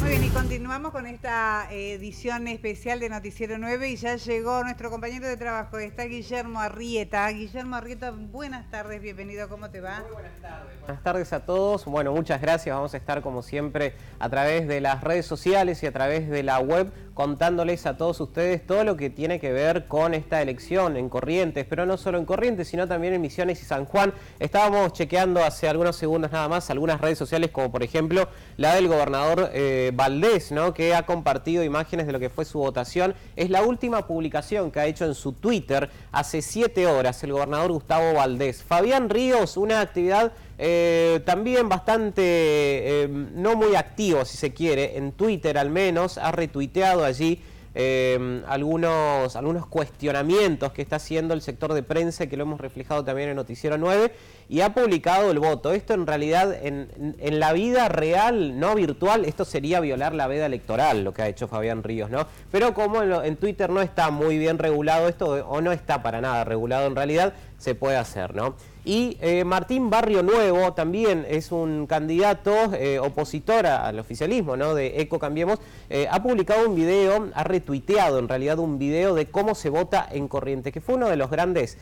Muy bien, y continuamos con esta edición especial de Noticiero 9 y ya llegó nuestro compañero de trabajo, está Guillermo Arrieta. Guillermo Arrieta, buenas tardes, bienvenido, ¿cómo te va? Muy buenas tardes. Buenas tardes a todos. Bueno, muchas gracias. Vamos a estar como siempre a través de las redes sociales y a través de la web contándoles a todos ustedes todo lo que tiene que ver con esta elección en Corrientes, pero no solo en Corrientes, sino también en Misiones y San Juan. Estábamos chequeando hace algunos segundos nada más algunas redes sociales, como por ejemplo la del gobernador eh, Valdés, ¿no? que ha compartido imágenes de lo que fue su votación. Es la última publicación que ha hecho en su Twitter hace siete horas el gobernador Gustavo Valdés. Fabián Ríos, una actividad eh, también bastante eh, no muy activo, si se quiere, en Twitter al menos, ha retuiteado allí eh, algunos, algunos cuestionamientos que está haciendo el sector de prensa, que lo hemos reflejado también en Noticiero 9, y ha publicado el voto. Esto en realidad, en, en, la vida real, no virtual, esto sería violar la veda electoral, lo que ha hecho Fabián Ríos, ¿no? Pero como en, Twitter no está muy bien regulado esto, o no está para nada regulado en realidad, se puede hacer, ¿no? Y eh, Martín Barrio Nuevo también es un candidato eh, opositor al oficialismo ¿no? de Eco Cambiemos. Eh, ha publicado un video, ha retuiteado en realidad un video de cómo se vota en Corrientes, que fue uno de los grandes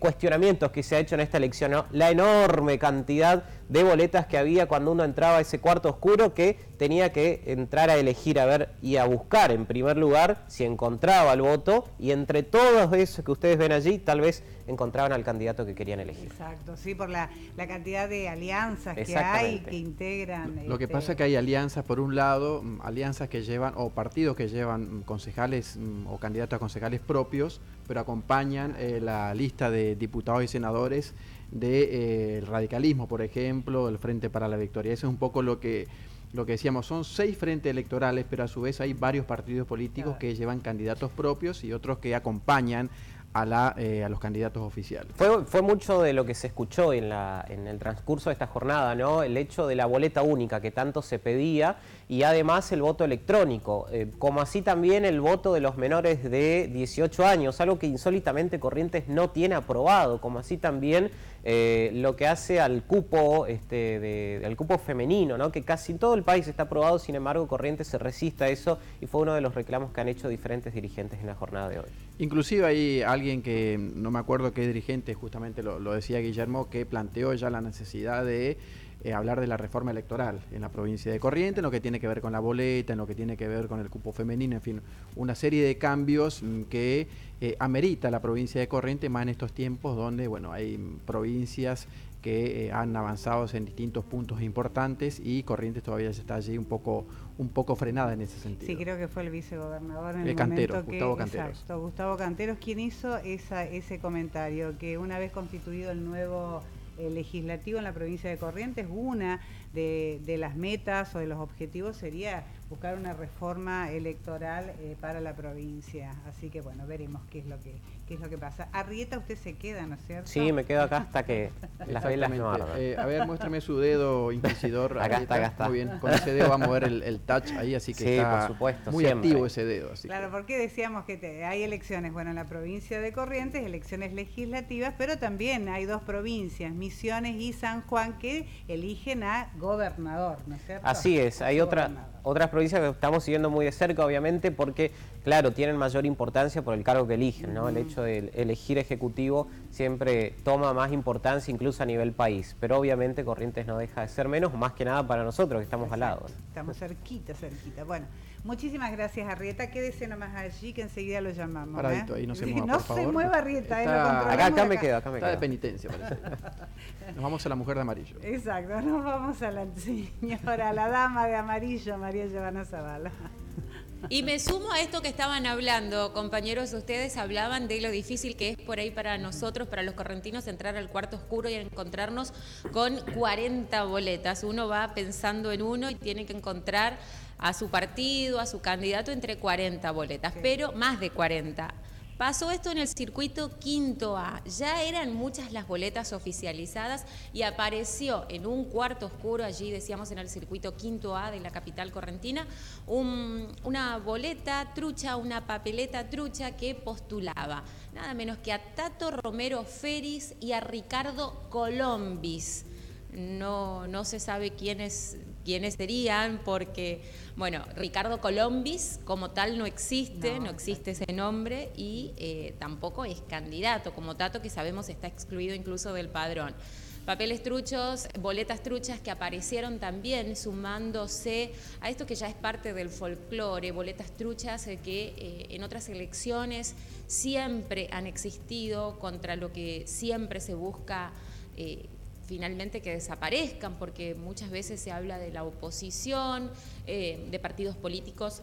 cuestionamientos que se ha hecho en esta elección. La enorme cantidad de boletas que había cuando uno entraba a ese cuarto oscuro que tenía que entrar a elegir, a ver y a buscar en primer lugar si encontraba el voto y entre todos esos que ustedes ven allí tal vez encontraban al candidato que querían elegir. Exacto, sí, por la, cantidad de alianzas que hay que integran. Lo, que pasa es que hay alianzas, por un lado, mm, alianzas que llevan, o partidos que llevan mm, concejales mm, o candidatos a concejales propios, pero acompañan eh, la lista de diputados y senadores del de, eh, radicalismo, por ejemplo, el Frente para la Victoria. Eso es un poco lo que lo que decíamos, son seis frentes electorales, pero a su vez hay varios partidos políticos que llevan candidatos propios y otros que acompañan a, la, eh, a los candidatos oficiales. Fue, fue mucho de lo que se escuchó en, la, en el transcurso de esta jornada, ¿no? El hecho de la boleta única que tanto se pedía y además el voto electrónico, eh, como así también el voto de los menores de 18 años, algo que insólitamente Corrientes no tiene aprobado, como así también eh, lo que hace al cupo, este, al cupo femenino, ¿no? que casi todo el país está aprobado, sin embargo Corrientes se resiste a eso y fue uno de los reclamos que han hecho diferentes dirigentes en la jornada de hoy. Inclusive hay alguien que, no me acuerdo qué dirigente, justamente lo decía Guillermo, que planteó ya la necesidad de eh, hablar de la reforma electoral en la provincia de Corrientes, en lo que tiene que ver con la boleta, en lo que tiene que ver con el cupo femenino, en fin, una serie de cambios mm, que eh, amerita la provincia de Corrientes más en estos tiempos donde, bueno, hay provincias que eh, han avanzado en distintos puntos importantes y Corrientes todavía está allí un poco un poco frenada en ese sentido. Sí, creo que fue el vicegobernador en el, el Cantero, Gustavo Canteros. Exacto, Gustavo Canteros quien hizo esa, ese comentario, que una vez constituido el nuevo legislativo en la provincia de Corrientes, una de, de, las metas o de los objetivos sería buscar una reforma electoral eh, para la provincia. Así que bueno, veremos qué es lo que qué es lo que pasa. Arrieta usted se queda, ¿no es cierto? Sí, me quedo acá hasta que las velas no ardan. Eh, a ver, muéstrame su dedo inquisidor. acá está, acá está. Muy bien, con ese dedo vamos a ver el, touch ahí, así que sí, está por supuesto, muy activo ese dedo. claro, porque decíamos que hay elecciones, bueno, en la provincia de Corrientes, elecciones legislativas, pero también hay dos provincias, Misiones y San Juan, que eligen a gobernador, ¿no es cierto? Así es, hay otra otras provincias que estamos siguiendo muy de cerca, obviamente, porque, claro, tienen mayor importancia por el cargo que eligen, ¿no? El hecho de elegir ejecutivo siempre toma más importancia incluso a nivel país, pero obviamente Corrientes no deja de ser menos, más que nada para nosotros que estamos al lado. Estamos cerquita, cerquita. Bueno, muchísimas gracias Arrieta, quédese nomás allí que enseguida lo llamamos. Paradito, ¿eh? ahí no se mueva, No por se mueva Arrieta, eh, acá, acá me quedo, acá me Está quedo. de penitencia, parece. Nos vamos a la mujer de amarillo. Exacto, nos vamos a la señora, la dama de amarillo, María Giovanna Zavala. Y me sumo a esto que estaban hablando, compañeros, ustedes hablaban de lo difícil que es por ahí para nosotros, para los correntinos, entrar al cuarto oscuro y encontrarnos con 40 boletas. Uno va pensando en uno y tiene que encontrar a su partido, a su candidato entre 40 boletas, pero más de 40 Pasó esto en el circuito quinto A. Ya eran muchas las boletas oficializadas y apareció en un cuarto oscuro, allí decíamos en el circuito quinto A de la capital correntina, una boleta trucha, una papeleta trucha que postulaba nada menos que a Tato Romero Feris y a Ricardo Colombis. No, no se sabe quiénes quiénes serían, porque, bueno, Ricardo Colombis como tal no existe, no, existe ese nombre y eh, tampoco es candidato como Tato, que sabemos está excluido incluso del padrón. Papeles truchos, boletas truchas que aparecieron también sumándose a esto que ya es parte del folclore, boletas truchas eh, que eh, en otras elecciones siempre han existido contra lo que siempre se busca finalmente que desaparezcan, porque muchas veces se habla de la oposición, eh, de partidos políticos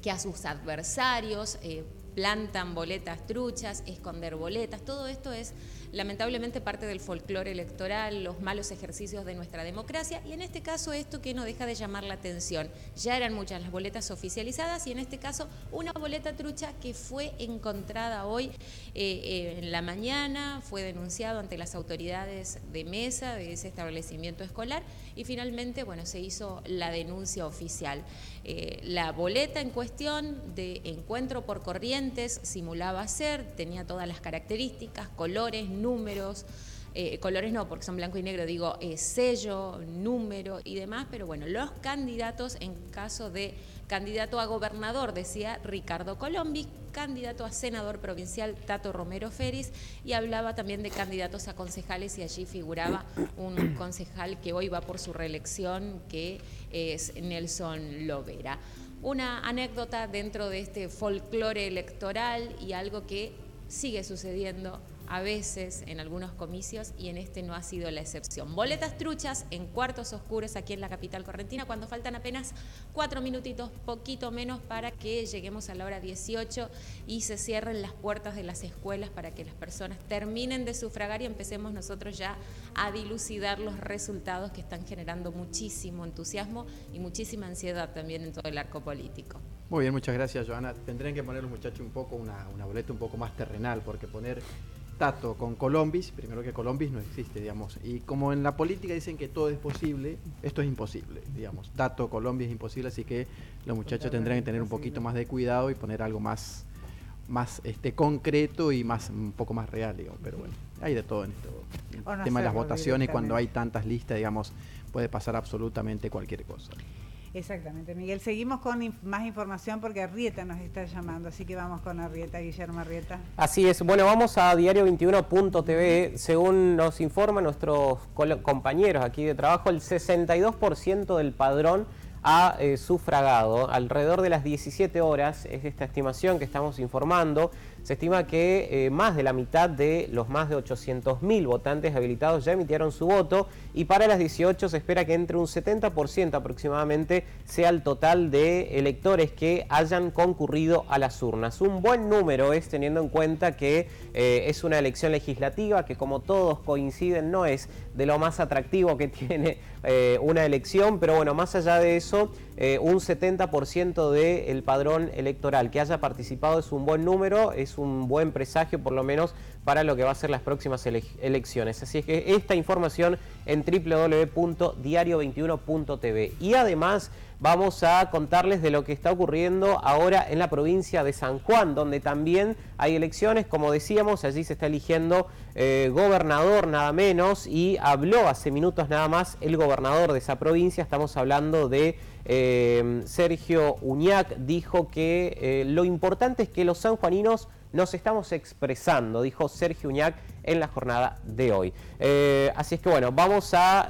que a sus adversarios eh, plantan boletas truchas, esconder boletas, todo esto es lamentablemente parte del folclore electoral, los malos ejercicios de nuestra democracia y en este caso esto que no deja de llamar la atención. Ya eran muchas las boletas oficializadas y en este caso una boleta trucha que fue encontrada hoy eh, eh, en la mañana, fue denunciado ante las autoridades de mesa de ese establecimiento escolar y finalmente bueno, se hizo la denuncia oficial. Eh, la boleta en cuestión de encuentro por corrientes simulaba ser, tenía todas las características, colores, números, eh, colores no, porque son blanco y negro, digo eh, sello, número y demás, pero bueno, los candidatos en caso de candidato a gobernador, decía Ricardo Colombi, candidato a senador provincial Tato Romero Feris y hablaba también de candidatos a concejales y allí figuraba un concejal que hoy va por su reelección, que es Nelson Lovera. Una anécdota dentro de este folclore electoral y algo que sigue sucediendo a veces en algunos comicios y en este no ha sido la excepción. Boletas truchas en cuartos oscuros aquí en la capital correntina cuando faltan apenas cuatro minutitos, poquito menos para que lleguemos a la hora 18 y se cierren las puertas de las escuelas para que las personas terminen de sufragar y empecemos nosotros ya a dilucidar los resultados que están generando muchísimo entusiasmo y muchísima ansiedad también en todo el arco político. Muy bien, muchas gracias Joana. Tendrían que poner los muchachos un poco una, una boleta un poco más terrenal porque poner Tato con Colombis, primero que Colombis no existe, digamos. Y como en la política dicen que todo es posible, esto es imposible, digamos. Tato, Colombis es imposible, así que los muchachos tendrán que tener un poquito más de cuidado y poner algo más, más este, concreto y más un poco más real, digamos. Pero bueno, hay de todo en esto. El tema de las votaciones, cuando hay tantas listas, digamos, puede pasar absolutamente cualquier cosa. Exactamente, Miguel. Seguimos con más información porque Arrieta nos está llamando, así que vamos con Arrieta, Guillermo Arrieta. Así es. Bueno, vamos a diario21.tv. Según nos informan nuestros compañeros aquí de trabajo, el 62% del padrón ha eh, sufragado. Alrededor de las 17 horas es esta estimación que estamos informando. Se estima que eh, más de la mitad de los más de 800.000 votantes habilitados ya emitieron su voto y para las 18 se espera que entre un 70% aproximadamente sea el total de electores que hayan concurrido a las urnas. Un buen número es teniendo en cuenta que eh, es una elección legislativa que como todos coinciden no es de lo más atractivo que tiene una elección, pero bueno, más allá de eso, eh, un 70% del padrón electoral que haya participado es un buen número, un buen presagio por lo menos para lo que va a ser las próximas elecciones. Así es que esta información en www.diario21.tv. Y además vamos a contarles de lo que está ocurriendo ahora en la provincia de San Juan, donde también hay elecciones, como decíamos, allí se está eligiendo eh, gobernador nada menos y habló hace minutos nada más el gobernador de esa provincia, estamos hablando de eh, Sergio Uñac, dijo que eh, lo importante es que los sanjuaninos nos estamos expresando, dijo Sergio Uñac en la jornada de hoy. así es que bueno, vamos a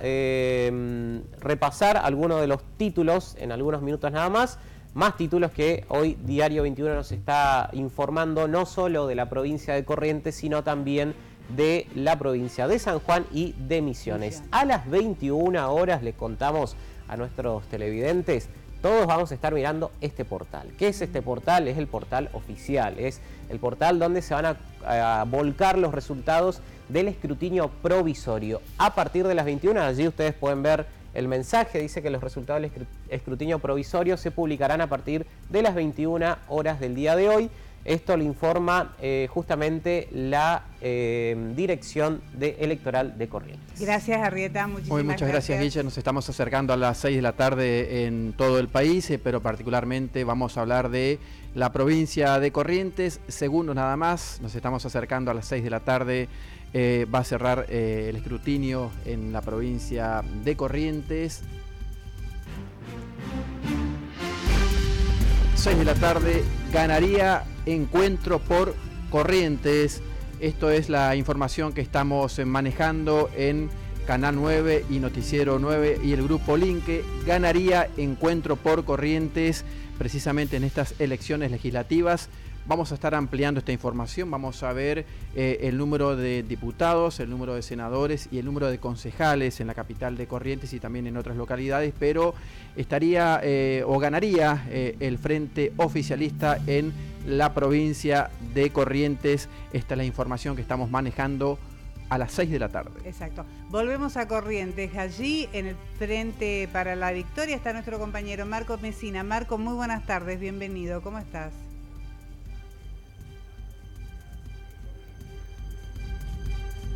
repasar algunos de los títulos en algunos minutos nada más. Más títulos que hoy Diario 21 nos está informando, no solo de la provincia de Corrientes, sino también de la provincia de San Juan y de Misiones. A las 21 horas les contamos a nuestros televidentes, todos vamos a estar mirando este portal. ¿Qué es este portal? Es el portal oficial, es el portal donde se van a, volcar los resultados del escrutinio provisorio. A partir de las 21, allí ustedes pueden ver el mensaje, dice que los resultados del escrutinio provisorio se publicarán a partir de las 21 horas del día de hoy. Esto lo informa eh, justamente la eh, Dirección de Electoral de Corrientes. Gracias, Arrieta. Muchísimas Muy, muchas gracias, Guille. Nos estamos acercando a las 6 de la tarde en todo el país, pero particularmente vamos a hablar de la provincia de Corrientes. Segundos nada más, nos estamos acercando a las 6 de la tarde. va a cerrar el escrutinio en la provincia de Corrientes. 6 de la tarde ganaría encuentro por Corrientes. Esto es la información que estamos manejando en Canal 9 y Noticiero 9 y el Grupo Linke. Ganaría encuentro por Corrientes precisamente en estas elecciones legislativas. Vamos a estar ampliando esta información, vamos a ver eh, el número de diputados, el número de senadores y el número de concejales en la capital de Corrientes y también en otras localidades, pero estaría eh, o ganaría eh, el frente oficialista en la provincia de Corrientes. Esta es la información que estamos manejando a las 6 de la tarde. Exacto. Volvemos a Corrientes. Allí en el Frente para la Victoria está nuestro compañero Marco Mesina. Marco, muy buenas tardes, bienvenido. ¿Cómo estás?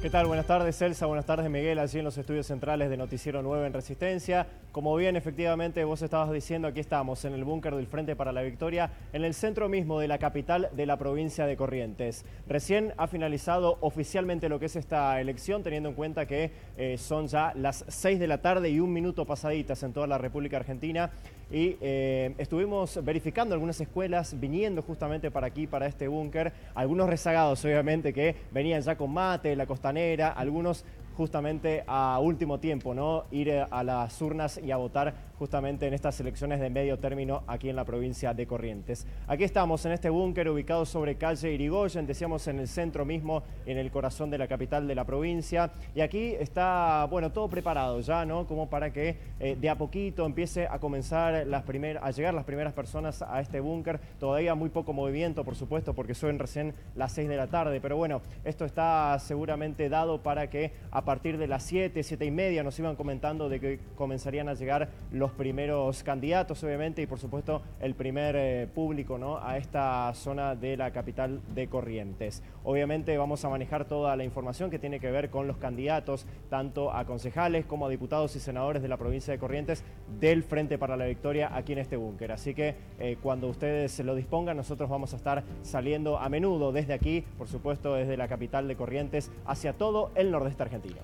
¿Qué tal? Buenas tardes, Elsa. Buenas tardes, Miguel, allí en los estudios centrales de Noticiero 9 en Resistencia. Como bien, efectivamente, vos estabas diciendo, aquí estamos, en el búnker del Frente para la Victoria, en el centro mismo de la capital de la provincia de Corrientes. Recién ha finalizado oficialmente lo que es esta elección, teniendo en cuenta que eh, son ya las 6 de la tarde y un minuto pasaditas en toda la República Argentina. Y eh, estuvimos verificando algunas escuelas, viniendo justamente para aquí, para este búnker. Algunos rezagados, obviamente, que venían ya con mate, la costanera, algunos justamente a último tiempo, ¿no? Ir a las urnas y a votar justamente en estas elecciones de medio término aquí en la provincia de Corrientes. Aquí estamos en este búnker ubicado sobre calle Irigoyen, decíamos en el centro mismo, en el corazón de la capital de la provincia. Y aquí está, bueno, todo preparado ya, ¿no? Como para que eh, de a poquito empiece a comenzar las primeras, a llegar las primeras personas a este búnker. Todavía muy poco movimiento, por supuesto, porque son recién las 6 de la tarde. Pero bueno, esto está seguramente dado para que a partir de las 7, 7 y media nos iban comentando de que comenzarían a llegar los primeros candidatos, obviamente, y por supuesto el primer eh, público ¿no? a esta zona de la capital de Corrientes. Obviamente vamos a manejar toda la información que tiene que ver con los candidatos, tanto a concejales como a diputados y senadores de la provincia de Corrientes del Frente para la Victoria aquí en este búnker. Así que eh, cuando ustedes lo dispongan, nosotros vamos a estar saliendo a menudo desde aquí, por supuesto desde la capital de Corrientes, hacia todo el nordeste argentino.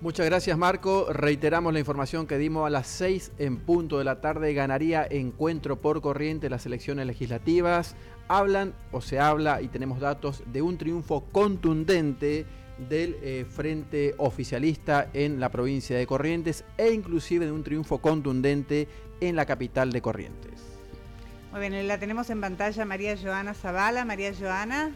Muchas gracias Marco. Reiteramos la información que dimos a las 6 en punto de la tarde. Ganaría encuentro por corriente las elecciones legislativas. Hablan o se habla y tenemos datos de un triunfo contundente del eh, frente oficialista en la provincia de Corrientes e inclusive de un triunfo contundente en la capital de Corrientes. Muy bien, la tenemos en pantalla María Joana Zavala. María Joana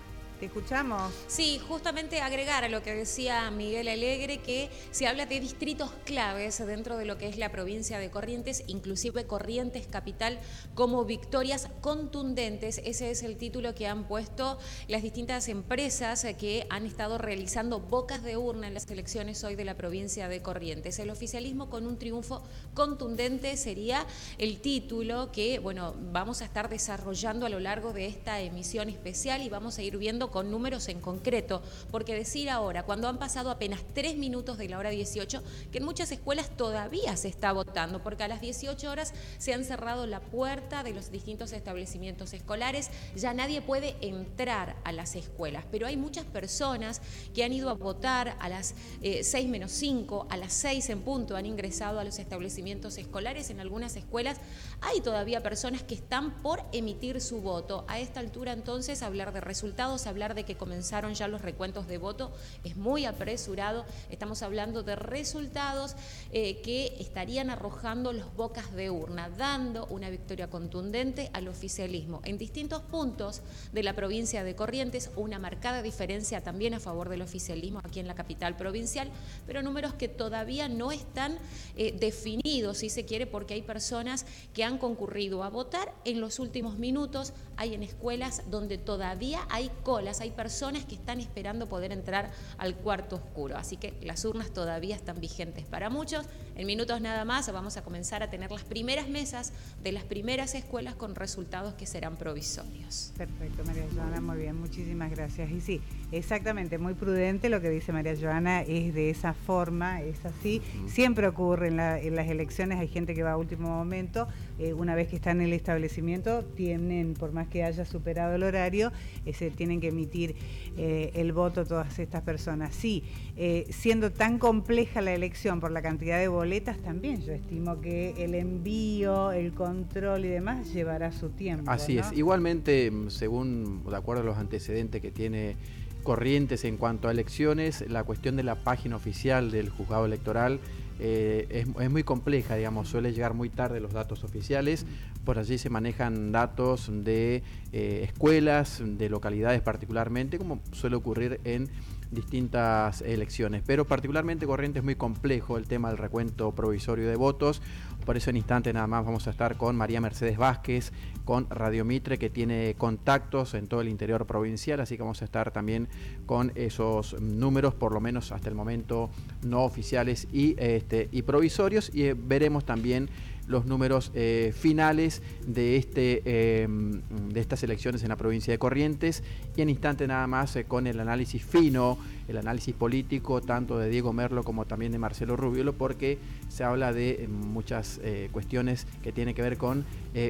escuchamos. Sí, justamente agregar a lo que decía Miguel Alegre, que se habla de distritos claves dentro de lo que es la provincia de Corrientes, inclusive Corrientes Capital, como victorias contundentes. Ese es el título que han puesto las distintas empresas que han estado realizando bocas de urna en las elecciones hoy de la provincia de Corrientes. El oficialismo con un triunfo contundente sería el título que, bueno, vamos a estar desarrollando a lo largo de esta emisión especial y vamos a ir viendo con números en concreto, porque decir ahora, cuando han pasado apenas tres minutos de la hora 18, que en muchas escuelas todavía se está votando, porque a las 18 horas se han cerrado la puerta de los distintos establecimientos escolares, ya nadie puede entrar a las escuelas, pero hay muchas personas que han ido a votar a las 6 eh, menos 5, a las 6 en punto, han ingresado a los establecimientos escolares, en algunas escuelas hay todavía personas que están por emitir su voto. A esta altura entonces hablar de resultados, hablar de que comenzaron ya los recuentos de voto es muy apresurado. Estamos hablando de resultados eh, que estarían arrojando los bocas de urna, dando una victoria contundente al oficialismo. En distintos puntos de la provincia de Corrientes, una marcada diferencia también a favor del oficialismo aquí en la capital provincial, pero números que todavía no están eh, definidos, si se quiere, porque hay personas que han concurrido a votar en los últimos minutos, hay en escuelas donde todavía hay cola colas, hay personas que están esperando poder entrar al cuarto oscuro. Así que las urnas todavía están vigentes para muchos. En minutos nada más vamos a comenzar a tener las primeras mesas de las primeras escuelas con resultados que serán provisorios. Perfecto, María Joana, muy bien, muchísimas gracias. Y sí, exactamente, muy prudente lo que dice María Joana, es de esa forma, es así. Siempre ocurre en, las elecciones, hay gente que va a último momento, eh, una vez que está en el establecimiento, tienen, por más que haya superado el horario, se tienen que emitir eh, el voto todas estas personas. Sí, eh, siendo tan compleja la elección por la cantidad de boletas, también yo estimo que el envío, el control y demás llevará su tiempo. Así es, igualmente, según, de acuerdo a los antecedentes que tiene Corrientes en cuanto a elecciones, la cuestión de la página oficial del juzgado electoral eh, es, muy compleja, digamos, suele llegar muy tarde los datos oficiales, por allí se manejan datos de eh, escuelas, de localidades particularmente, como suele ocurrir en distintas elecciones, pero particularmente corriente es muy complejo el tema del recuento provisorio de votos, por eso en instante nada más vamos a estar con María Mercedes Vázquez, con Radio Mitre, que tiene contactos en todo el interior provincial, así que vamos a estar también con esos números, por lo menos hasta el momento no oficiales y, este, y provisorios, y eh, veremos también los números eh, finales de, este, em, de estas elecciones en la provincia de Corrientes. Y en instante nada más eh, con el análisis fino, el análisis político tanto de Diego Merlo como también de Marcelo Rubiolo porque se habla de muchas eh, cuestiones que tienen que ver con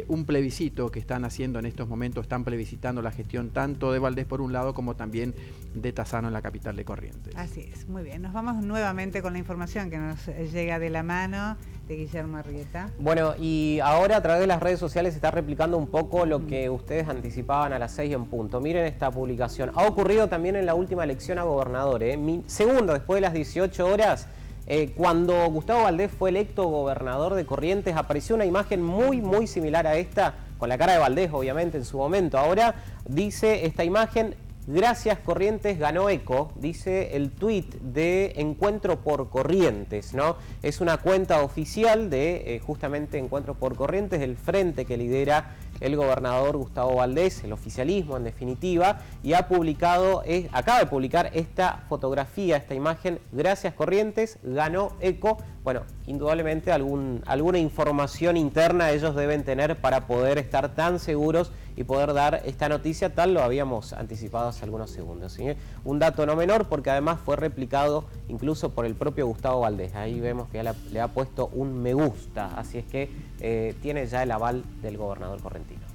un plebiscito que están haciendo en estos momentos, están plebiscitando la gestión tanto de Valdés por un lado como también de Tazano en la capital de Corrientes. Así es, muy bien. Nos vamos nuevamente con la información que nos llega de la mano de Guillermo Arrieta. Bueno, y ahora a través de las redes sociales se está replicando un poco lo que ustedes anticipaban a las 6 en punto. Miren esta publicación. Ha ocurrido también en la última elección a gobernador. ¿Eh? segundo, después de las 18 horas, eh, cuando Gustavo Valdés fue electo gobernador de Corrientes, apareció una imagen muy, muy similar a esta, con la cara de Valdés, obviamente, en su momento. Ahora dice esta imagen, Gracias Corrientes ganó eco, dice el tuit de Encuentro por Corrientes, ¿no? Es una cuenta oficial de eh, justamente Encuentro por Corrientes, el frente que lidera el gobernador Gustavo Valdés, el oficialismo en definitiva, y ha publicado, acaba de publicar esta fotografía, esta imagen, gracias Corrientes, ganó ECO. Bueno, indudablemente alguna información interna ellos deben tener para poder estar tan seguros y poder dar esta noticia, tal lo habíamos anticipado hace algunos segundos. Un dato no menor porque además fue replicado incluso por el propio Gustavo Valdés. Ahí vemos que le ha puesto un me gusta, así es que eh, tiene ya el aval del gobernador correntino.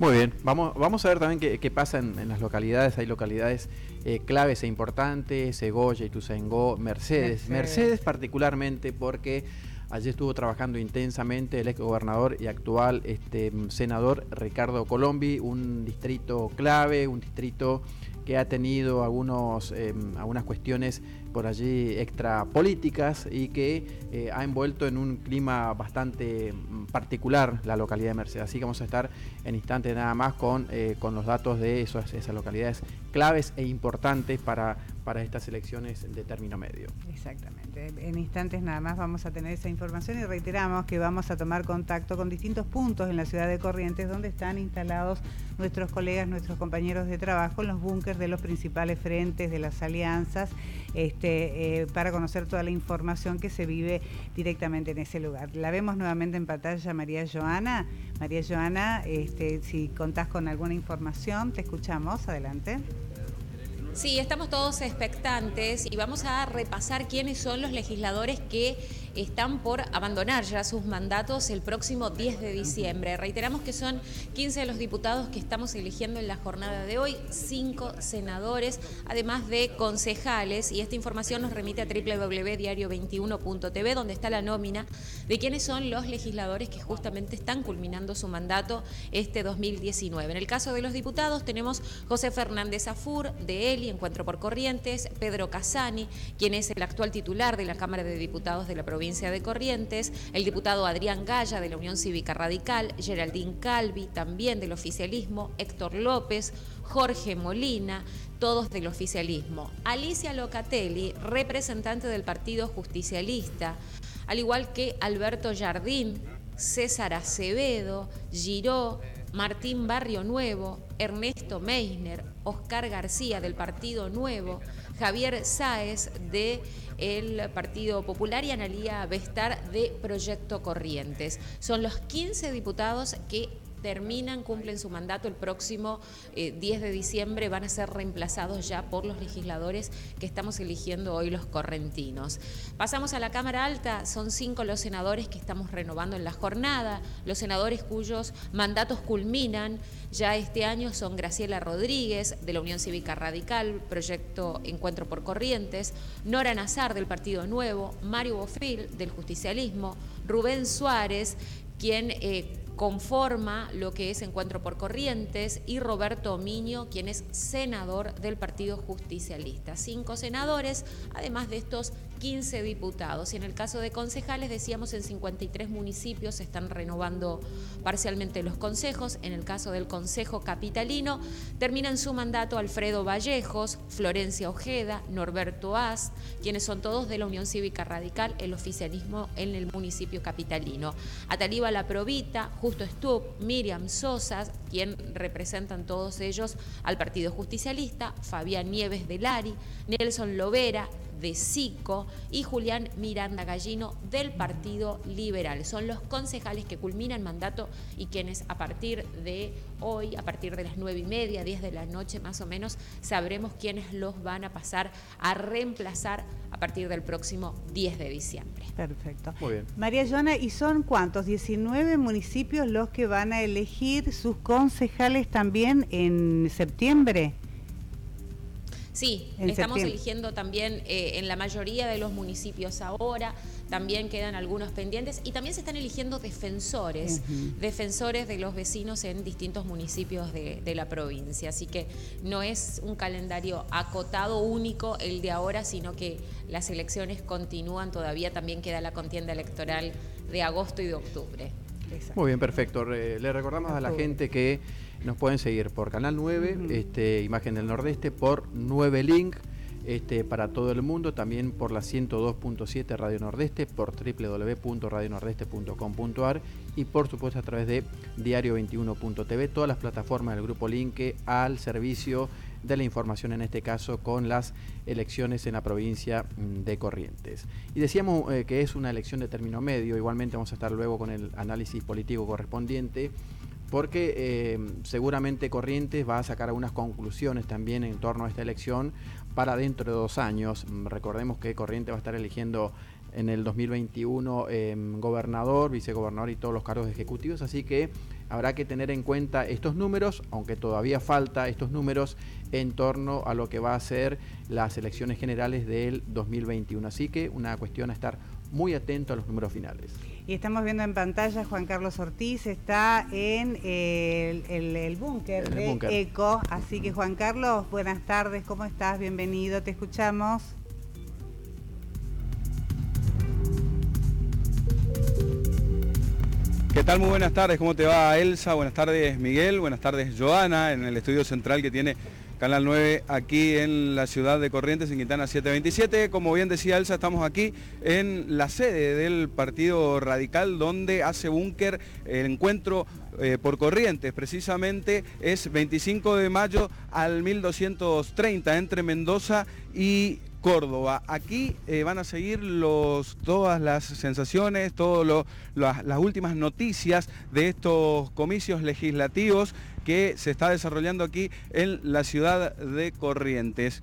Muy bien, vamos, vamos a ver también qué, pasa en, las localidades. Hay localidades eh, claves e importantes, Segoya, Ituzaingó, Mercedes. Mercedes. Mercedes particularmente porque allí estuvo trabajando intensamente el ex gobernador y actual este, senador Ricardo Colombi, un distrito clave, un distrito que ha tenido algunos, em, algunas cuestiones por allí extra políticas y que eh, ha envuelto en un clima bastante mm, particular la localidad de Mercedes. Así que vamos a estar en instantes nada más con, eh, con los datos de esas localidades claves e importantes para, para estas elecciones de término medio. Exactamente. En instantes nada más vamos a tener esa información y reiteramos que vamos a tomar contacto con distintos puntos en la ciudad de Corrientes donde están instalados nuestros colegas, nuestros compañeros de trabajo en los búnkers de los principales frentes, de las alianzas, este, eh, para conocer toda la información que se vive directamente en ese lugar. La vemos nuevamente en pantalla María Joana. María Joana, este, si contás con alguna información, te escuchamos. Adelante. Sí, estamos todos expectantes y vamos a repasar quiénes son los legisladores que están por abandonar ya sus mandatos el próximo 10 de diciembre. Reiteramos que son 15 de los diputados que estamos eligiendo en la jornada de hoy, 5 senadores, además de concejales, y esta información nos remite a www.diario21.tv, donde está la nómina de quiénes son los legisladores que justamente están culminando su mandato este 2019. En el caso de los diputados tenemos José Fernández Afur, de ELI, Encuentro por Corrientes, Pedro Casani, quien es el actual titular de la Cámara de Diputados de la provincia de Corrientes, el diputado Adrián Gaya de la Unión Cívica Radical, Geraldine Calvi también del oficialismo, Héctor López, Jorge Molina, todos del oficialismo, Alicia Locatelli, representante del Partido Justicialista, al igual que Alberto Jardín, César Acevedo, Giró, Martín Barrio Nuevo, Ernesto Meisner, Oscar García del Partido Nuevo, Javier Sáez de el Partido Popular y Analía Bestar de Proyecto Corrientes. Son los 15 diputados que terminan, cumplen su mandato el próximo 10 eh, de diciembre, van a ser reemplazados ya por los legisladores que estamos eligiendo hoy los correntinos. Pasamos a la Cámara Alta, son cinco los senadores que estamos renovando en la jornada, los senadores cuyos mandatos culminan ya este año son Graciela Rodríguez de la Unión Cívica Radical, Proyecto Encuentro por Corrientes, Nora Nazar del Partido Nuevo, Mario Bofil del Justicialismo, Rubén Suárez, quien... Eh, conforma lo que es Encuentro por Corrientes, y Roberto Miño, quien es senador del Partido Justicialista. Cinco senadores, además de estos 15 diputados. Y en el caso de concejales, decíamos en 53 municipios se están renovando parcialmente los consejos. En el caso del Consejo Capitalino, terminan su mandato Alfredo Vallejos, Florencia Ojeda, Norberto As, quienes son todos de la Unión Cívica Radical, el oficialismo en el municipio capitalino. Ataliba La Provita, Justo Stup, Miriam Sosa, quien representan todos ellos al Partido Justicialista, Fabián Nieves de Lari, Nelson Lovera, de SICO y Julián Miranda Gallino del Partido Liberal. Son los concejales que culminan mandato y quienes a partir de hoy, a partir de las nueve y media, 10 de la noche más o menos, sabremos quiénes los van a pasar a reemplazar a partir del próximo 10 de diciembre. Perfecto. Muy bien. María Joana, ¿y son cuántos? 19 municipios los que van a elegir sus concejales también en septiembre. Sí, estamos eligiendo también eh, en la mayoría de los municipios ahora, también quedan algunos pendientes y también se están eligiendo defensores, defensores de los vecinos en distintos municipios de, la provincia. Así que no es un calendario acotado único el de ahora, sino que las elecciones continúan, todavía también queda la contienda electoral de agosto y de octubre. Muy bien, perfecto. Le recordamos a la gente que nos pueden seguir por Canal 9, este, Imagen del Nordeste, por 9 Link. Este, para todo el mundo, también por la 102.7 Radio Nordeste, por www.radionordeste.com.ar y por supuesto a través de diario21.tv, todas las plataformas del Grupo Linke al servicio de la información, en este caso con las elecciones en la provincia mm, de Corrientes. Y decíamos eh, que es una elección de término medio, igualmente vamos a estar luego con el análisis político correspondiente porque eh, seguramente Corrientes va a sacar algunas conclusiones también en torno a esta elección para dentro de dos años. Mm, recordemos que Corrientes va a estar eligiendo en el 2021 em, gobernador, vicegobernador y todos los cargos ejecutivos, así que habrá que tener en cuenta estos números, aunque todavía falta estos números en torno a lo que va a ser las elecciones generales del 2021. Así que una cuestión a estar muy atento a los números finales. Y estamos viendo en pantalla, Juan Carlos Ortiz está en el, búnker de ECO. Así que Juan Carlos, buenas tardes, ¿cómo estás? Bienvenido, te escuchamos. ¿Qué tal? Muy buenas tardes, ¿cómo te va Elsa? Buenas tardes Miguel, buenas tardes Joana, en el estudio central que tiene Canal 9 aquí en la ciudad de Corrientes, en Quintana 727. Como bien decía Elsa, estamos aquí en la sede del Partido Radical donde hace búnker el encuentro eh, por Corrientes. Precisamente es 25 de mayo al 1230 entre Mendoza y Córdoba. Aquí eh, van a seguir los, todas las sensaciones, todas las últimas noticias de estos comicios legislativos que se está desarrollando aquí en la ciudad de Corrientes.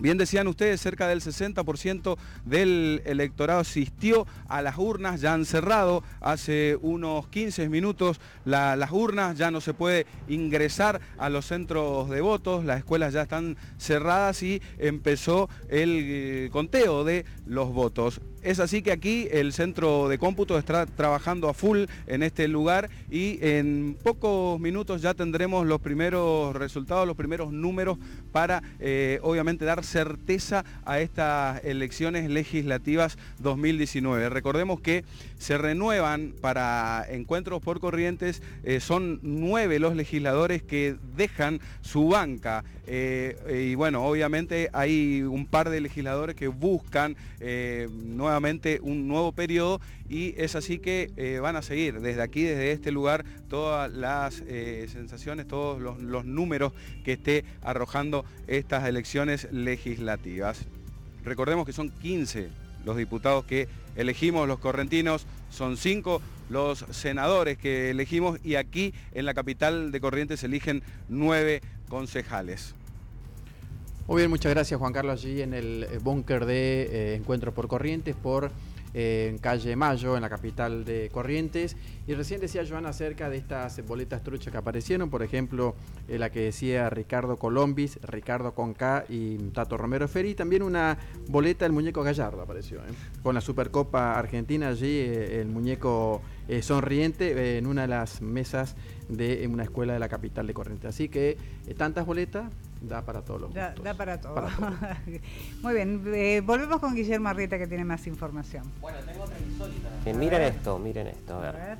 Bien decían ustedes, cerca del 60% del electorado asistió a las urnas, ya han cerrado hace unos 15 minutos las urnas, ya no se puede ingresar a los centros de votos, las escuelas ya están cerradas y empezó el eh, conteo de los votos. Es así que aquí el centro de cómputo está trabajando a full en este lugar y en pocos minutos ya tendremos los primeros resultados, los primeros números para eh, obviamente dar certeza a estas elecciones legislativas 2019. Recordemos que se renuevan para encuentros por corrientes, eh, son nueve los legisladores que dejan su banca eh, y bueno, obviamente hay un par de legisladores que buscan nuevamente nuevamente un nuevo periodo y es así que eh, van a seguir desde aquí, desde este lugar, todas las eh, sensaciones, todos los, los números que esté arrojando estas elecciones legislativas. Recordemos que son 15 los diputados que elegimos los correntinos, son 5 los senadores que elegimos y aquí en la capital de Corrientes eligen 9 concejales. Muy bien, muchas gracias Juan Carlos allí en el eh, búnker de eh, Encuentro por Corrientes por eh, en calle Mayo, en la capital de Corrientes. Y recién decía Joana acerca de estas boletas truchas que aparecieron, por ejemplo, la que decía Ricardo Colombis, Ricardo Conca y Tato Romero Ferri. También una boleta del muñeco Gallardo apareció, con la Supercopa Argentina allí, el muñeco sonriente en una de las mesas de una escuela de la capital de Corrientes. Así que tantas boletas, Da para todos los da, da para todo. Muy bien, eh, volvemos con Guillermo Arrieta que tiene más información. Bueno, tengo otra insólita. Eh, miren esto, miren esto, a ver.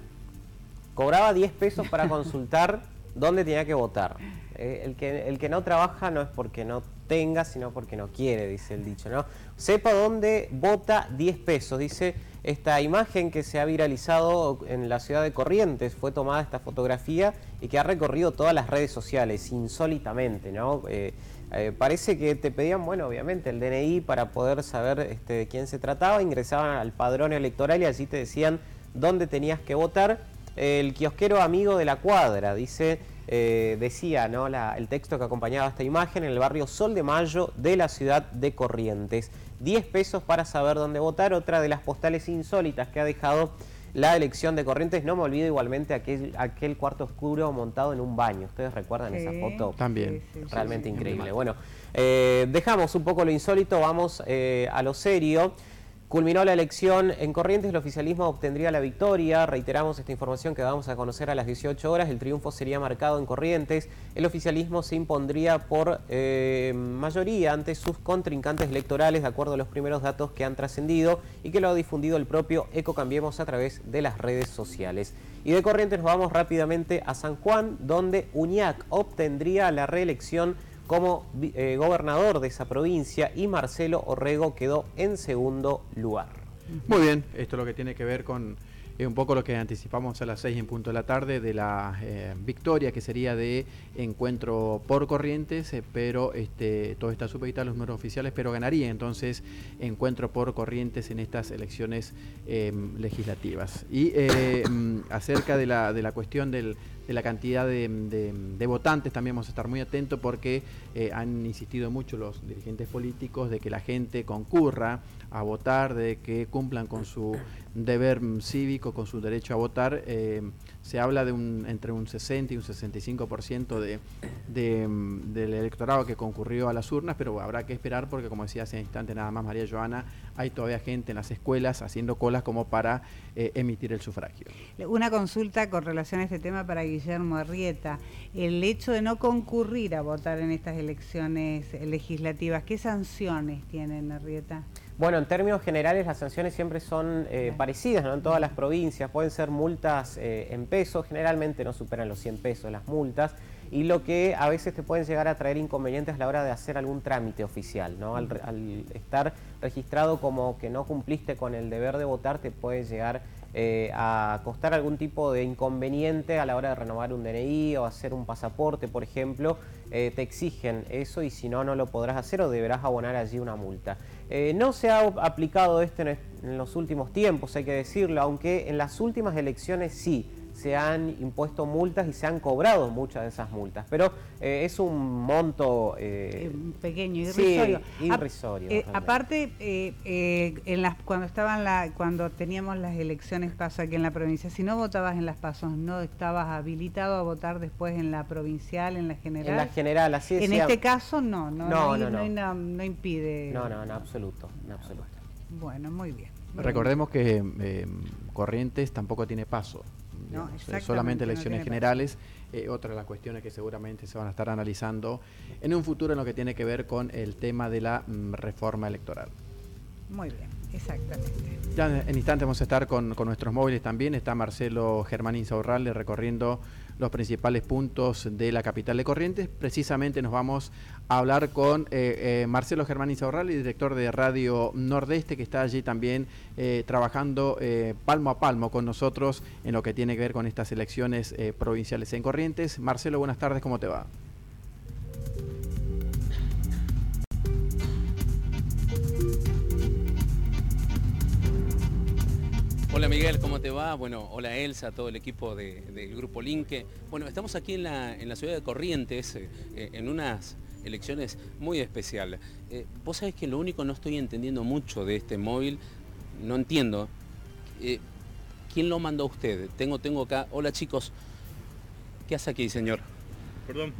Cobraba 10 pesos para consultar dónde tenía que votar. Eh, el, que, el que no trabaja no es porque no tenga, sino porque no quiere, dice el dicho, ¿no? Sepa dónde vota 10 pesos, dice esta imagen que se ha viralizado en la ciudad de Corrientes. Fue tomada esta fotografía y que ha recorrido todas las redes sociales, insólitamente, ¿no? Eh, eh, parece que te pedían, bueno, obviamente, el DNI para poder saber este, de quién se trataba, ingresaban al padrón electoral y allí te decían dónde tenías que votar. El kiosquero amigo de la cuadra, dice, eh, decía ¿no? el texto que acompañaba esta imagen en el barrio Sol de Mayo de la ciudad de Corrientes. 10 pesos para saber dónde votar, otra de las postales insólitas que ha dejado la elección de Corrientes. No me olvido igualmente aquel, aquel cuarto oscuro montado en un baño. ¿Ustedes recuerdan esa foto? También. Realmente increíble. Bueno, eh, dejamos un poco lo insólito, vamos eh, a lo serio. Culminó la elección en Corrientes, el oficialismo obtendría la victoria. Reiteramos esta información que vamos a conocer a las 18 horas. El triunfo sería marcado en Corrientes. El oficialismo se impondría por eh, mayoría ante sus contrincantes electorales, de acuerdo a los primeros datos que han trascendido y que lo ha difundido el propio Eco Cambiemos a través de las redes sociales. Y de Corrientes nos vamos rápidamente a San Juan, donde UñAC obtendría la reelección como eh, gobernador de esa provincia y Marcelo Orrego quedó en segundo lugar. Muy bien, esto es lo que tiene que ver con es un poco lo que anticipamos a las 6 en punto de la tarde de la eh, victoria que sería de encuentro por corrientes, eh, pero este, todo está supeditado a los números oficiales, pero ganaría entonces encuentro por corrientes en estas elecciones legislativas. Y em, acerca de la, de la cuestión del, de la cantidad de, votantes también vamos a estar muy atentos porque eh, han insistido mucho los dirigentes políticos de que la gente concurra a votar, de que cumplan con su deber cívico, con su derecho a votar. Eh, se habla de un, entre un 60 y un 65% de, del electorado que concurrió a las urnas, pero habrá que esperar porque, como decía hace un instante nada más María Joana, hay todavía gente en las escuelas haciendo colas como para eh, emitir el sufragio. Una consulta con relación a este tema para Guillermo Arrieta. El hecho de no concurrir a votar en estas elecciones legislativas, ¿qué sanciones tienen Arrieta? Bueno, en términos generales las sanciones siempre son eh, parecidas ¿no? en todas las provincias. Pueden ser multas eh, en pesos, generalmente no superan los 100 pesos las multas. Y lo que a veces te pueden llegar a traer inconvenientes a la hora de hacer algún trámite oficial. ¿no? Al, estar registrado como que no cumpliste con el deber de votar te puede llegar eh, a costar algún tipo de inconveniente a la hora de renovar un DNI o hacer un pasaporte, por ejemplo. te exigen eso y si no, no lo podrás hacer o deberás abonar allí una multa. Eh, no se ha aplicado esto en, los últimos tiempos, hay que decirlo, aunque en las últimas elecciones sí se han impuesto multas y se han cobrado muchas de esas multas, pero eh, es un monto eh, pequeño, irrisorio. Sí, irrisorio aparte, en las, cuando estaban la, cuando teníamos las elecciones paso aquí en la provincia, si no votabas en las pasos, no estabas habilitado a votar después en la provincial, en la general. En la general, así es. En este caso no, no, no, no, no, impide. No, no, en absoluto, en absoluto. Bueno, muy bien. Recordemos que eh, Corrientes tampoco tiene paso. No, solamente elecciones generales. Eh, otra de las cuestiones que seguramente se van a estar analizando en un futuro en lo que tiene que ver con el tema de la mm, reforma electoral. Muy bien, exactamente. Ya en instante vamos a estar con, nuestros móviles también. Está Marcelo Germán Insaurralde recorriendo los principales puntos de la capital de Corrientes. Precisamente nos vamos a hablar con eh, eh, Marcelo Germán Insaurral, director de Radio Nordeste, que está allí también eh, trabajando palmo a palmo con nosotros en lo que tiene que ver con estas elecciones provinciales en Corrientes. Marcelo, buenas tardes, ¿cómo te va? Hola Miguel, ¿cómo te va? Bueno, hola Elsa, todo el equipo del Grupo Linke. Bueno, estamos aquí en la, en la ciudad de Corrientes, en unas elecciones muy especiales. Eh, vos sabés que lo único no estoy entendiendo mucho de este móvil, no entiendo. Eh, ¿Quién lo mandó a usted? Tengo, tengo acá, hola chicos, ¿qué hace aquí señor? Perdón,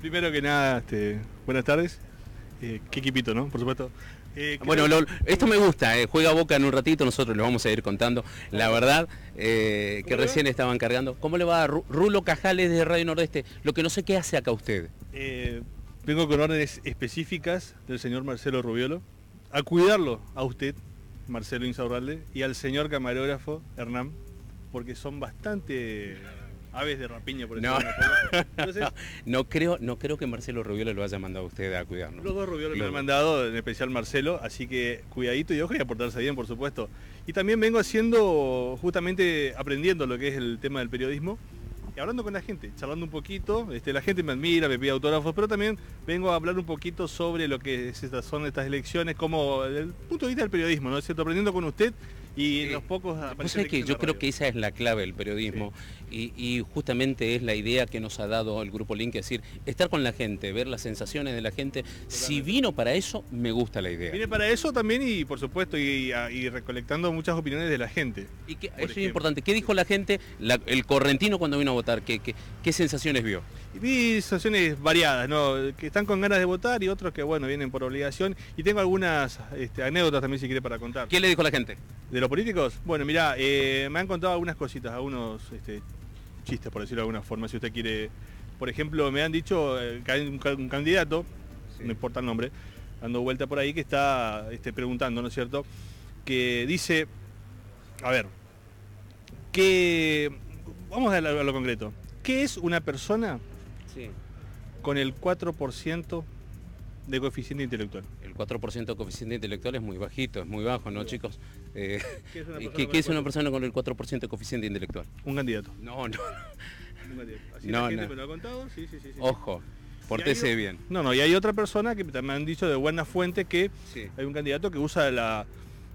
primero que nada, este, buenas tardes. qué equipito, ¿no? Por supuesto. Eh, bueno, esto me gusta, eh, juega Boca en un ratito, nosotros lo vamos a ir contando. La verdad, eh, que recién estaban cargando. ¿Cómo le va a Rulo Cajales de Radio Nordeste? Lo que no sé qué hace acá usted. Vengo con órdenes específicas del señor Marcelo Rubiolo a cuidarlo a usted, Marcelo Insaurralde, y al señor camarógrafo Hernán, porque son bastante aves de rapiña, por no. no, creo, no creo que Marcelo Rubiolo lo haya mandado a usted a cuidarnos. Los dos Rubiolo me han mandado, en especial Marcelo, así que cuidadito y ojo y a portarse bien, por supuesto. Y también vengo haciendo, justamente aprendiendo lo que es el tema del periodismo hablando con la gente, charlando un poquito. Este, la gente me admira, me pide autógrafos, pero también vengo a hablar un poquito sobre lo que son estas elecciones, como el punto de vista del periodismo, ¿no es cierto? Aprendiendo con usted y los pocos que yo creo que esa es la clave del periodismo y, justamente es la idea que nos ha dado el Grupo Link, es decir, estar con la gente, ver las sensaciones de la gente. Si vino para eso, me gusta la idea. Viene para eso también y por supuesto y, recolectando muchas opiniones de la gente. Y eso es importante. ¿Qué dijo la gente, el correntino cuando vino a votar? ¿Qué, qué, sensaciones vio? Vi sensaciones variadas, ¿no? que están con ganas de votar y otros que bueno, vienen por obligación. Y tengo algunas este, anécdotas también si quiere para contar. ¿Qué le dijo la gente? ¿De los políticos? Bueno, mira, eh, me han contado algunas cositas, algunos este, chistes, por decirlo de alguna forma, si usted quiere. Por ejemplo, me han dicho eh, que hay un, candidato, no importa el nombre, dando vuelta por ahí, que está este, preguntando, ¿no es cierto? Que dice, a ver, que, vamos a lo, a lo concreto, ¿qué es una persona con el 4% de coeficiente intelectual? El 4% de coeficiente intelectual es muy bajito, es muy bajo, ¿no, chicos? Eh, ¿Qué es una persona, con, el 4% de coeficiente intelectual? Un candidato. No, no. Un candidato. Así no, la gente me lo ha contado, sí, sí, sí. Ojo. Portese bien. No, no, y hay otra persona que también han dicho de buena fuente que hay un candidato que usa la,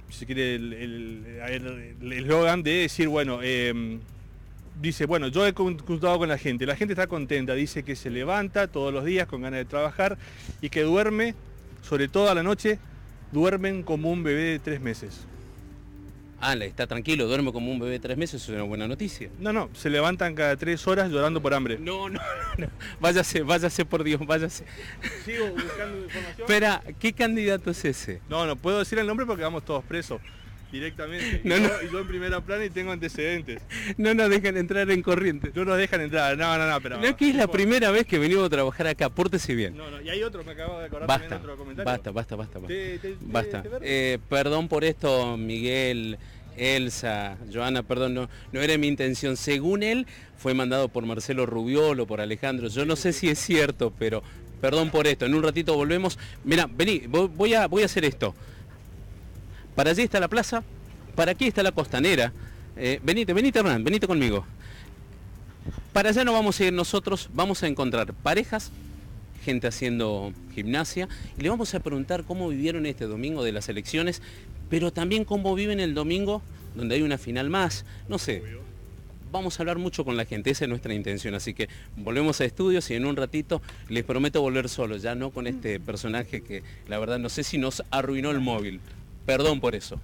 si quiere, el eslogan de decir, bueno, eh, dice, bueno, yo he consultado con la gente, la gente está contenta, dice que se levanta todos los días con ganas de trabajar y que duerme, sobre todo a la noche, duermen como un bebé de tres meses. Ah, está tranquilo, duerme como un bebé de tres meses, es una buena noticia. No, no, se levantan cada tres horas llorando por hambre. No, no, no, váyase, váyase por Dios, váyase. Sigo buscando información. Espera, ¿qué candidato es ese? No, no puedo decir el nombre porque vamos todos presos directamente. No, y, yo, y, yo, en primera plana y tengo antecedentes. No nos dejan entrar en corriente. No nos dejan entrar, no, no, no, pero... No es que es la primera vez que venimos a trabajar acá, pórtese bien. No, no, y hay otro, me acabo de acordar basta, también otro comentario. Basta, basta, basta, basta. basta. Eh, perdón por esto, Miguel, Elsa, Joana, perdón, no, no era mi intención. Según él, fue mandado por Marcelo Rubiolo, por Alejandro. Yo no sé si es cierto, pero perdón por esto. En un ratito volvemos. Mira, vení, voy a, voy a hacer esto. Para allí está la plaza, para aquí está la costanera. Eh, venite, venite Hernán, venite conmigo. Para allá no vamos a ir nosotros, vamos a encontrar parejas, gente haciendo gimnasia, y le vamos a preguntar cómo vivieron este domingo de las elecciones, pero también cómo viven el domingo donde hay una final más. No sé, vamos a hablar mucho con la gente, esa es nuestra intención, así que volvemos a estudios y en un ratito les prometo volver solo, ya no con este personaje que la verdad no sé si nos arruinó el móvil. Perdón por eso.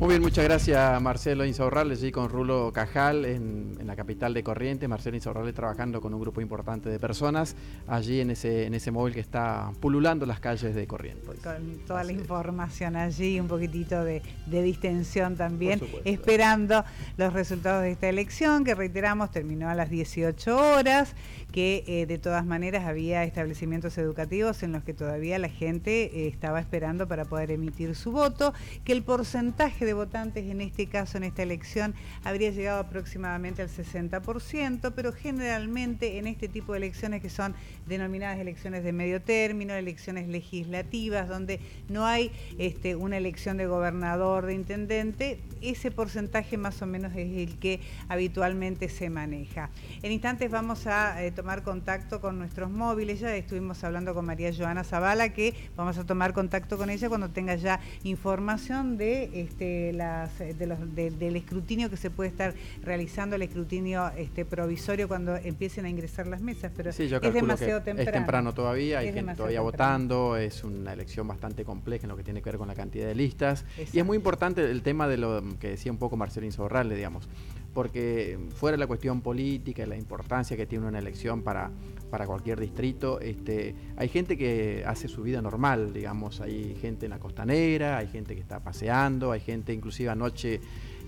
Muy bien, muchas gracias Marcelo Insaurralde, allí con Rulo Cajal en, la capital de Corrientes. Marcelo Insaurralde trabajando con un grupo importante de personas allí en ese, en ese móvil que está pululando las calles de Corrientes. Con toda la información allí, un poquitito de, distensión también, esperando los resultados de esta elección que reiteramos terminó a las 18 horas, que eh, de todas maneras había establecimientos educativos en los que todavía la gente eh, estaba esperando para poder emitir su voto, que el porcentaje porcentaje de votantes en este caso, en esta elección, habría llegado aproximadamente al 60%, pero generalmente en este tipo de elecciones que son denominadas elecciones de medio término, elecciones legislativas, donde no hay este, una elección de gobernador, de intendente, ese porcentaje más o menos es el que habitualmente se maneja. En instantes vamos a eh, tomar contacto con nuestros móviles, ya estuvimos hablando con María Joana Zavala, que vamos a tomar contacto con ella cuando tenga ya información de, este, las, de los, del escrutinio que se puede estar realizando, el escrutinio este, provisorio cuando empiecen a ingresar las mesas, pero es demasiado temprano. Es temprano todavía, hay gente todavía votando, es una elección bastante compleja en lo que tiene que ver con la cantidad de listas. Y es muy importante el tema de lo que decía un poco Marcelín Sorralde, digamos porque fuera la cuestión política y la importancia que tiene una elección para, para cualquier distrito, este, hay gente que hace su vida normal, digamos, hay gente en la costanera, hay gente que está paseando, hay gente inclusive anoche...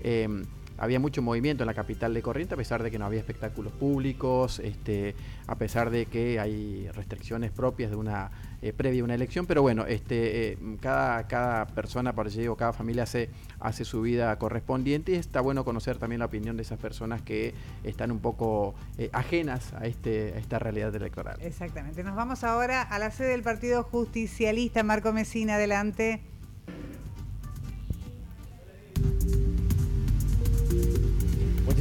Em, había mucho movimiento en la capital de Corrientes, a pesar de que no había espectáculos públicos, este, a pesar de que hay restricciones propias de una eh, previa a una elección, pero bueno, este, eh, cada, cada persona, por allí, o cada familia hace, hace su vida correspondiente y está bueno conocer también la opinión de esas personas que están un poco eh, ajenas a, este, a esta realidad electoral. Exactamente. Nos vamos ahora a la sede del Partido Justicialista. Marco Mesina, adelante.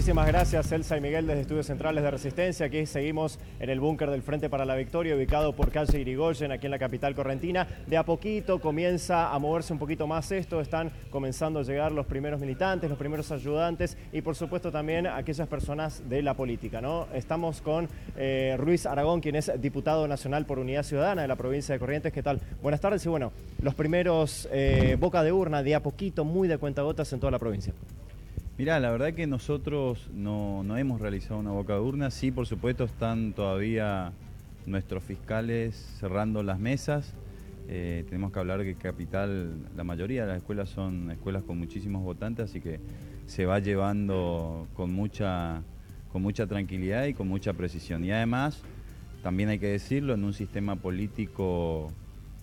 Muchísimas gracias, Elsa y Miguel, desde Estudios Centrales de Resistencia. Aquí seguimos en el búnker del Frente para la Victoria, ubicado por calle Irigoyen, aquí en la capital correntina. De a poquito comienza a moverse un poquito más esto. Están comenzando a llegar los primeros militantes, los primeros ayudantes y, por supuesto, también aquellas personas de la política. ¿no? Estamos con eh, Ruiz Aragón, quien es diputado nacional por Unidad Ciudadana de la provincia de Corrientes. ¿Qué tal? Buenas tardes y, bueno, los primeros eh, boca de urna, de a poquito, muy de cuentagotas en toda la provincia. Mirá, la verdad que nosotros no, hemos realizado una boca de urna. Sí, por supuesto, están todavía nuestros fiscales cerrando las mesas. Eh, tenemos que hablar que Capital, la mayoría de las escuelas son escuelas con muchísimos votantes, así que se va llevando con mucha, con mucha tranquilidad y con mucha precisión. Y además, también hay que decirlo, en un sistema político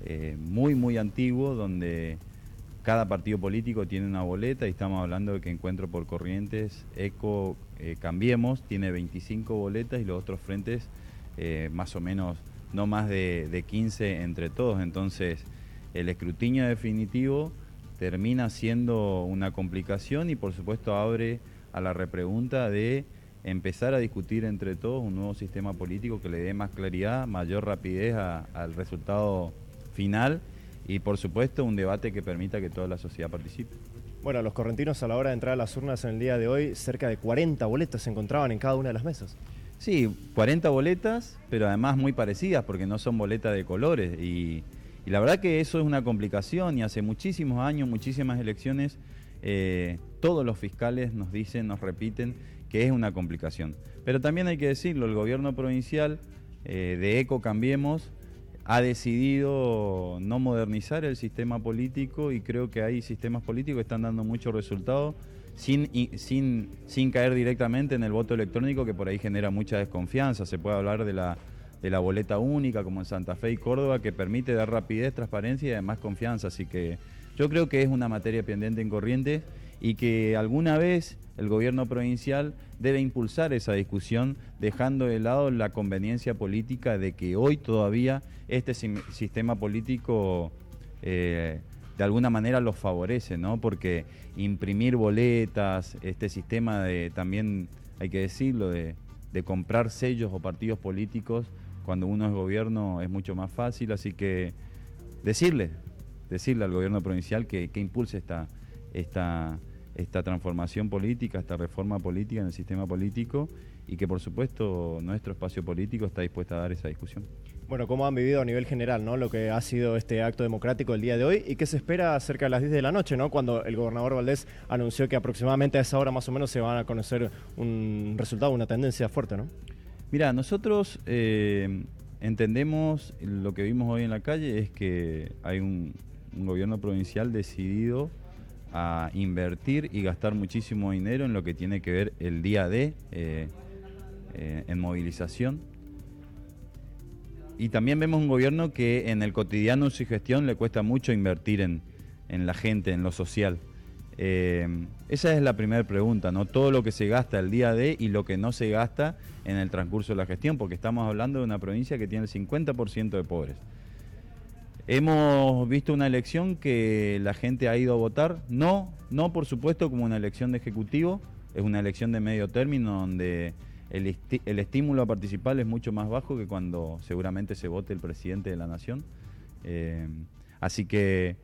eh, muy, muy antiguo, donde cada partido político tiene una boleta y estamos hablando de que Encuentro por Corrientes, ECO, eh, Cambiemos, tiene 25 boletas y los otros frentes eh, más o menos no más de, de 15 entre todos. Entonces el escrutinio definitivo termina siendo una complicación y por supuesto abre a la repregunta de empezar a discutir entre todos un nuevo sistema político que le dé más claridad, mayor rapidez al resultado final y por supuesto un debate que permita que toda la sociedad participe. Bueno, los correntinos a la hora de entrar a las urnas en el día de hoy, cerca de 40 boletas se encontraban en cada una de las mesas. Sí, 40 boletas, pero además muy parecidas porque no son boletas de colores. Y, la verdad que eso es una complicación y hace muchísimos años, muchísimas elecciones, eh, todos los fiscales nos dicen, nos repiten que es una complicación. Pero también hay que decirlo, el gobierno provincial eh, de ECO Cambiemos ha decidido no modernizar el sistema político y creo que hay sistemas políticos que están dando muchos resultados sin, sin, sin caer directamente en el voto electrónico que por ahí genera mucha desconfianza. Se puede hablar de la, de la boleta única como en Santa Fe y Córdoba que permite dar rapidez, transparencia y además confianza. Así que yo creo que es una materia pendiente en Corrientes y que alguna vez el gobierno provincial debe impulsar esa discusión, dejando de lado la conveniencia política de que hoy todavía este sistema político eh, de alguna manera los favorece, ¿no? Porque imprimir boletas, este sistema de, también hay que decirlo, de, comprar sellos o partidos políticos cuando uno es gobierno es mucho más fácil, así que decirle, decirle al gobierno provincial que, que impulse esta, esta esta transformación política, esta reforma política en el sistema político y que por supuesto nuestro espacio político está dispuesto a dar esa discusión. Bueno, ¿cómo han vivido a nivel general ¿no? lo que ha sido este acto democrático el día de hoy y qué se espera cerca de las 10 de la noche, ¿no? cuando el gobernador Valdés anunció que aproximadamente a esa hora más o menos se van a conocer un resultado, una tendencia fuerte? ¿no? Mira, nosotros eh, entendemos lo que vimos hoy en la calle es que hay un gobierno provincial decidido a invertir y gastar muchísimo dinero en lo que tiene que ver el día de eh, eh, en movilización. Y también vemos un gobierno que en el cotidiano su gestión le cuesta mucho invertir en, la gente, en lo social. Eh, esa es la primera pregunta, ¿no? Todo lo que se gasta el día de y lo que no se gasta en el transcurso de la gestión, porque estamos hablando de una provincia que tiene el 50% de pobres. Hemos visto una elección que la gente ha ido a votar, no, no por supuesto como una elección de ejecutivo, es una elección de medio término donde el, el estímulo a participar es mucho más bajo que cuando seguramente se vote el presidente de la nación. Eh, así que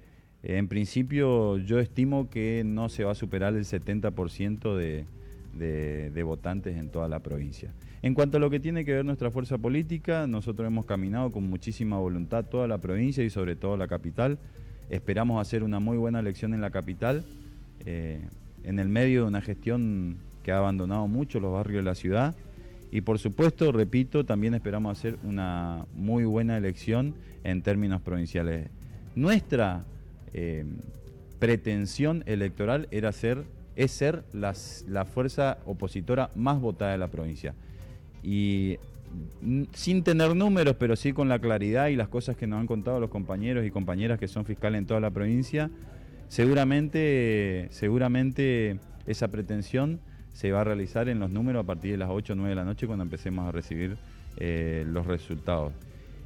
en principio yo estimo que no se va a superar el 70% de, de, votantes en toda la provincia. En cuanto a lo que tiene que ver nuestra fuerza política, nosotros hemos caminado con muchísima voluntad toda la provincia y sobre todo la capital. Esperamos hacer una muy buena elección en la capital, eh, en el medio de una gestión que ha abandonado mucho los barrios de la ciudad. Y por supuesto, repito, también esperamos hacer una muy buena elección en términos provinciales. Nuestra eh, pretensión electoral era ser, es ser la fuerza opositora más votada de la provincia. Y sin tener números, pero sí con la claridad y las cosas que nos han contado los compañeros y compañeras que son fiscales en toda la provincia, seguramente, seguramente esa pretensión se va a realizar en los números a partir de las 8 o 9 de la noche cuando empecemos a recibir eh, los resultados.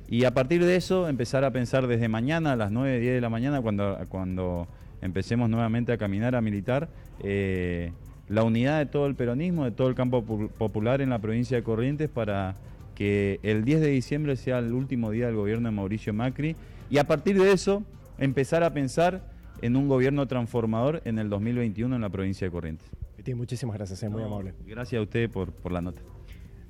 Y a partir de eso empezar a pensar desde mañana a las 9, 10 de la mañana, cuando, cuando empecemos nuevamente a caminar, a militar, eh, la unidad de todo el peronismo, de todo el campo popular en la provincia de Corrientes para que el 10 de diciembre sea el último día del gobierno de Mauricio Macri y a partir de eso empezar a pensar en un gobierno transformador en el 2021 en la provincia de Corrientes. muchísimas gracias, es muy amable. Gracias a usted por, por la nota.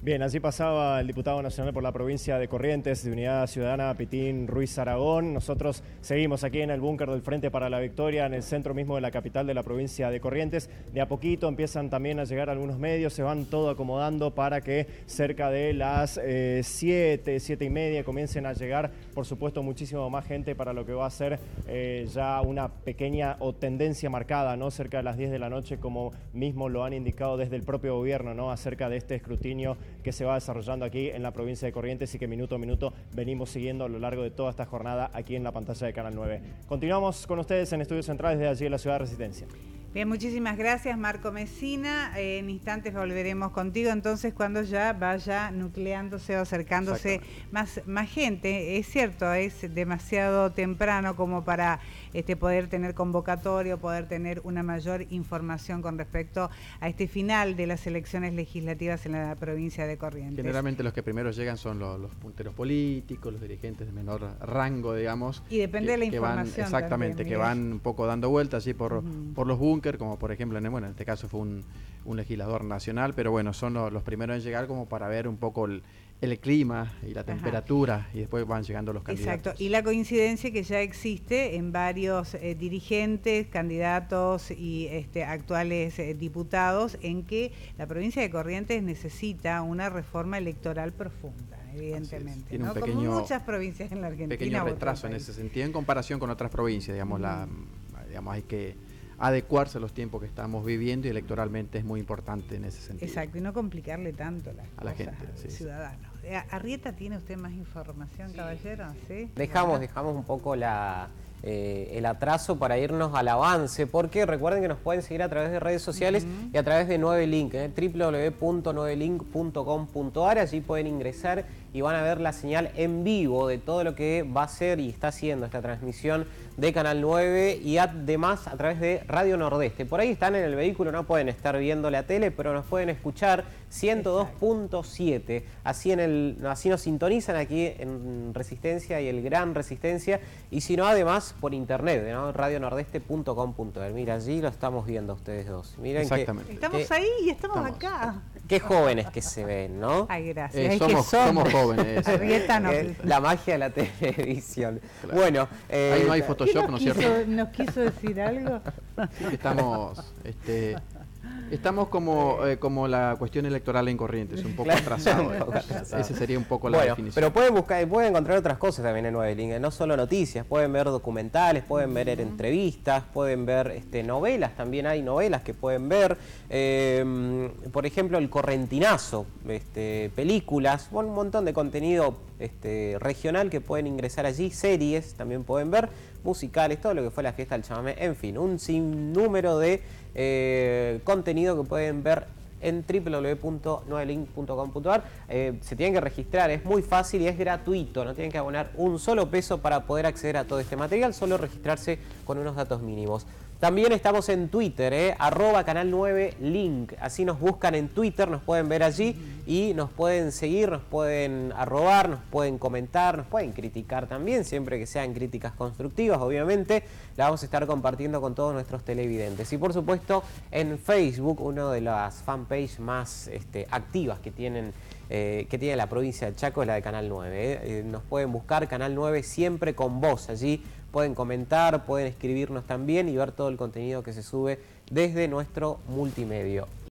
Bien, así pasaba el diputado nacional por la provincia de Corrientes de Unidad Ciudadana, Pitín Ruiz Aragón. Nosotros seguimos aquí en el búnker del Frente para la Victoria, en el centro mismo de la capital de la provincia de Corrientes. De a poquito empiezan también a llegar algunos medios, se van todo acomodando para que cerca de las 7, eh, 7 y media comiencen a llegar, por supuesto, muchísimo más gente para lo que va a ser eh, ya una pequeña o tendencia marcada, ¿no? Cerca de las 10 de la noche, como mismo lo han indicado desde el propio gobierno, ¿no? Acerca de este escrutinio que se va desarrollando aquí en la provincia de Corrientes y que minuto a minuto venimos siguiendo a lo largo de toda esta jornada aquí en la pantalla de Canal 9. Continuamos con ustedes en Estudios Centrales desde allí en la ciudad de Resistencia. Bien, muchísimas gracias Marco Mesina. en instantes volveremos contigo entonces cuando ya vaya nucleándose o acercándose más, más gente. Es cierto, es demasiado temprano como para este, poder tener convocatorio, poder tener una mayor información con respecto a este final de las elecciones legislativas en la provincia de Corrientes. Generalmente los que primero llegan son los, punteros políticos, los dirigentes de menor rango, digamos. Y depende de la información. exactamente, que van un poco dando vueltas así por, por los como por ejemplo, en, bueno, en este caso fue un, legislador nacional, pero bueno, son los, primeros en llegar como para ver un poco el, clima y la temperatura y después van llegando los candidatos. Exacto, y la coincidencia que ya existe en varios eh, dirigentes, candidatos y este, actuales eh, diputados en que la provincia de Corrientes necesita una reforma electoral profunda evidentemente. Tiene un pequeño, Como muchas provincias en la Argentina. Pequeño retraso en ese sentido en comparación con otras provincias, digamos, la, digamos hay que adecuarse a los tiempos que estamos viviendo y electoralmente es muy importante en ese sentido. Exacto, y no complicarle tanto las a la gente, al ciudadano. Eh, ¿Arrieta tiene usted más información, caballero? ¿Sí? Dejamos, dejamos un poco la, eh, el atraso para irnos al avance, porque recuerden que nos pueden seguir a través de redes sociales y a través de 9link, eh, www.9link.com.ar, allí pueden ingresar y van a ver la señal en vivo de todo lo que va a ser y está haciendo esta transmisión de Canal 9 y además a través de Radio Nordeste. Por ahí están en el vehículo, no pueden estar viendo la tele, pero nos pueden escuchar 102.7. Así, en el, así nos sintonizan aquí en Resistencia y el Gran Resistencia. Y si no, además por internet, ¿no? radionordeste.com.ar. Mira, allí lo estamos viendo ustedes dos. Miren Exactamente. estamos ahí y estamos, acá. Qué jóvenes que se ven, ¿no? Ay, gracias. Eh, somos, jóvenes. Eh, la magia de la televisión. Bueno, eh, ahí no hay Photoshop, ¿no es cierto? ¿Nos quiso decir algo? Estamos, este, Estamos como, eh, como la cuestión electoral en Corrientes, un poco atrasado. Ese sería un poco la definición. Pero pueden buscar, pueden encontrar otras cosas también en Nueve no solo noticias, pueden ver documentales, pueden ver entrevistas, pueden ver este, novelas, también hay novelas que pueden ver. Em, por ejemplo, El Correntinazo, este, películas, un montón de contenido este, regional que pueden ingresar allí, series también pueden ver musicales, todo lo que fue la fiesta del chamamé, en fin, un sinnúmero de eh, contenido que pueden ver en www.noelink.com.ar. Eh, se tienen que registrar, es muy fácil y es gratuito, no tienen que abonar un solo peso para poder acceder a todo este material, solo registrarse con unos datos mínimos. También estamos en Twitter, eh, arroba canal 9 link. Así nos buscan en Twitter, nos pueden ver allí y nos pueden seguir, nos pueden arrobar, nos pueden comentar, nos pueden criticar también, siempre que sean críticas constructivas, obviamente. La vamos a estar compartiendo con todos nuestros televidentes. Y por supuesto en Facebook, una de las fanpages más este, activas que tienen eh, que tiene la provincia de Chaco es la de Canal 9. Eh. nos pueden buscar Canal 9 siempre con voz. Allí pueden comentar, pueden escribirnos también y ver todo el contenido que se sube desde nuestro multimedio.